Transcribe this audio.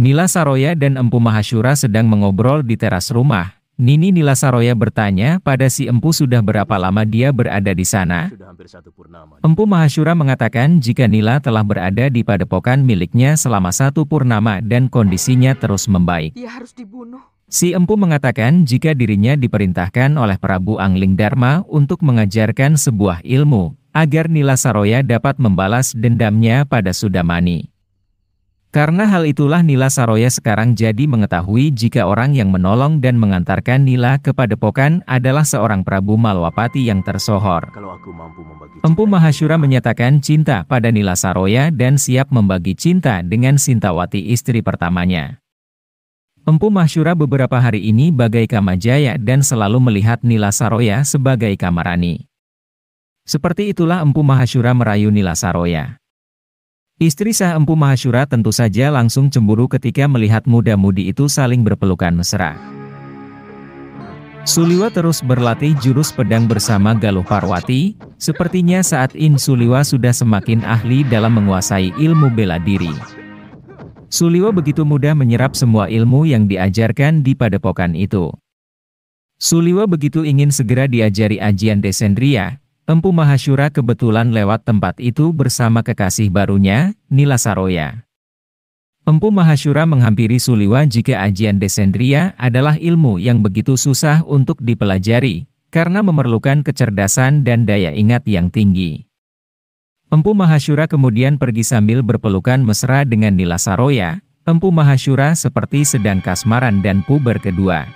Nila Saroya dan Empu Mahashura sedang mengobrol di teras rumah. Nini Nila Saroya bertanya pada si Empu sudah berapa lama dia berada di sana. Empu Mahashura mengatakan jika Nila telah berada di padepokan miliknya selama satu purnama dan kondisinya terus membaik. Dia harus dibunuh. Si Empu mengatakan jika dirinya diperintahkan oleh Prabu Angling Dharma untuk mengajarkan sebuah ilmu, agar Nila Saroya dapat membalas dendamnya pada Sudamani. Karena hal itulah Nila Saroya sekarang jadi mengetahui jika orang yang menolong dan mengantarkan Nila ke padepokan adalah seorang Prabu Malwapati yang tersohor. Empu Mahashura menyatakan cinta pada Nila Saroya dan siap membagi cinta dengan Sintawati istri pertamanya. Empu Mahashura beberapa hari ini bagai Kamajaya dan selalu melihat Nila Saroya sebagai Kamarani. Seperti itulah Empu Mahashura merayu Nila Saroya. Istri sah Empu Mahashura tentu saja langsung cemburu ketika melihat muda-mudi itu saling berpelukan mesra. Suliwa terus berlatih jurus pedang bersama Galuh Parwati, sepertinya saat ini Suliwa sudah semakin ahli dalam menguasai ilmu bela diri. Suliwa begitu mudah menyerap semua ilmu yang diajarkan di padepokan itu. Suliwa begitu ingin segera diajari ajian Desendria, Empu Mahashura kebetulan lewat tempat itu bersama kekasih barunya, Nila Saroya. Empu Mahashura menghampiri Suliwa jika ajian Desendria adalah ilmu yang begitu susah untuk dipelajari, karena memerlukan kecerdasan dan daya ingat yang tinggi. Empu Mahashura kemudian pergi sambil berpelukan mesra dengan Nila Saroya, Empu Mahashura seperti sedang kasmaran dan puber kedua.